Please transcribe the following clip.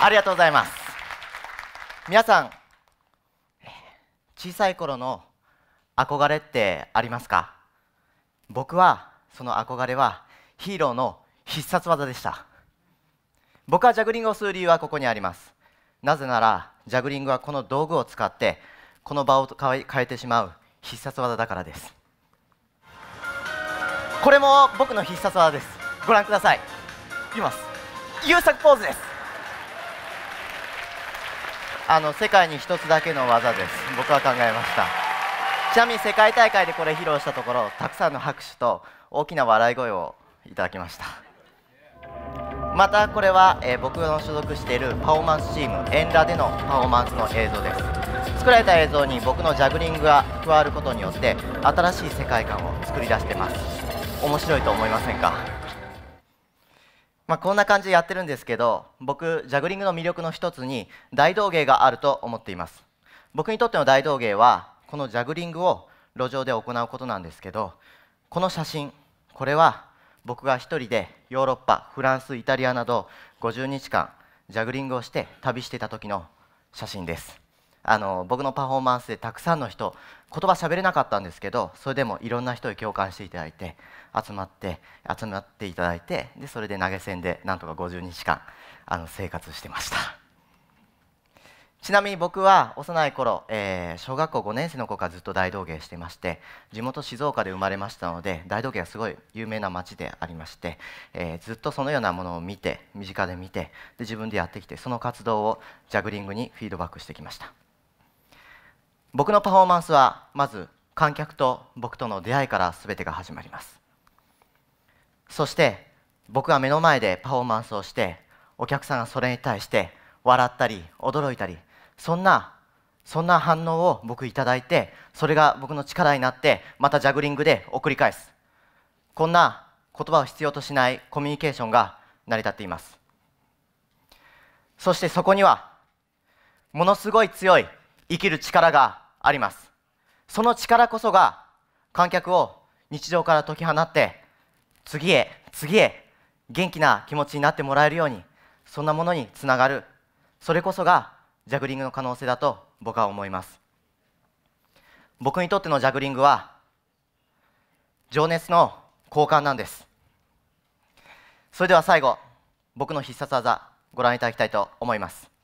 ありがとうございます。皆さん小さい頃の憧れってありますか？僕はその憧れはヒーローの必殺技でした。僕はジャグリングをする理由はここにあります。なぜならジャグリングはこの道具を使ってこの場を変えてしまう必殺技だからです。これも僕の必殺技です。ご覧ください。いきます。優作ポーズです。あの世界に一つだけの技です。僕は考えました。ちなみに世界大会でこれ披露したところたくさんの拍手と大きな笑い声をいただきました。またこれは、えー、僕の所属しているパフォーマンスチームエンラでのパフォーマンスの映像です。作られた映像に僕のジャグリングが加わることによって新しい世界観を作り出してます。面白いと思いませんか？まあ、こんな感じでやってるんですけど僕ジャグリングの魅力の一つに大道芸があると思っています。僕にとっての大道芸はこのジャグリングを路上で行うことなんですけどこの写真これは僕が一人でヨーロッパフランスイタリアなど50日間ジャグリングをして旅してた時の写真です。あの僕のパフォーマンスでたくさんの人言葉喋れなかったんですけどそれでもいろんな人に共感していただいて集まって集まっていただいてでそれで投げ銭でなんとか50日間あの生活してました。ちなみに僕は幼い頃、えー、小学校5年生の頃からずっと大道芸してまして地元静岡で生まれましたので大道芸はすごい有名な町でありまして、えー、ずっとそのようなものを見て身近で見てで自分でやってきてその活動をジャグリングにフィードバックしてきました。僕のパフォーマンスはまず観客と僕との出会いから全てが始まります。そして僕が目の前でパフォーマンスをしてお客さんがそれに対して笑ったり驚いたりそんなそんな反応を僕いただいてそれが僕の力になってまたジャグリングで送り返す。こんな言葉を必要としないコミュニケーションが成り立っています。そしてそこにはものすごい強い生きる力があります。その力こそが観客を日常から解き放って次へ次へ元気な気持ちになってもらえるようにそんなものにつながる。それこそがジャグリングの可能性だと僕は思います。僕にとってのジャグリングは情熱の交換なんです。それでは最後僕の必殺技ご覧いただきたいと思います。